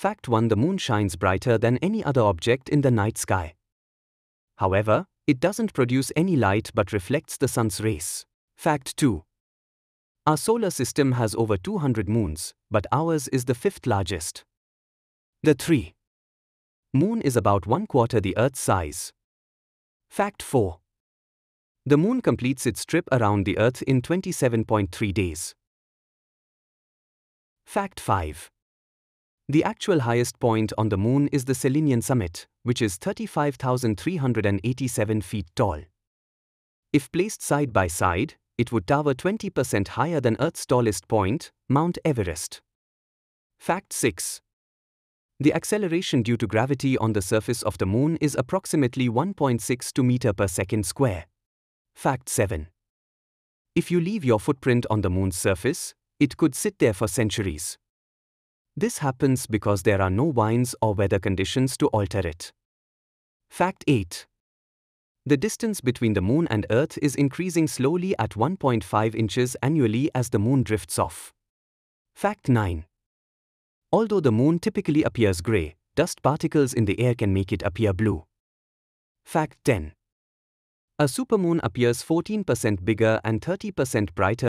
Fact 1 The moon shines brighter than any other object in the night sky. However, it doesn't produce any light but reflects the sun's rays. Fact 2 Our solar system has over 200 moons, but ours is the fifth largest. The 3 Moon is about one quarter the Earth's size. Fact 4 The moon completes its trip around the Earth in 27.3 days. Fact 5 The actual highest point on the moon is the Selenian summit, which is 35,387 feet tall. If placed side by side, it would tower 20% higher than Earth's tallest point, Mount Everest. Fact 6 The acceleration due to gravity on the surface of the moon is approximately 1.62 meter per second square. Fact 7 If you leave your footprint on the moon's surface, it could sit there for centuries. This happens because there are no winds or weather conditions to alter it. Fact 8 The distance between the moon and Earth is increasing slowly at 1.5 inches annually as the moon drifts off. Fact 9 Although the moon typically appears grey, dust particles in the air can make it appear blue. Fact 10 A supermoon appears 14% bigger and 30% brighter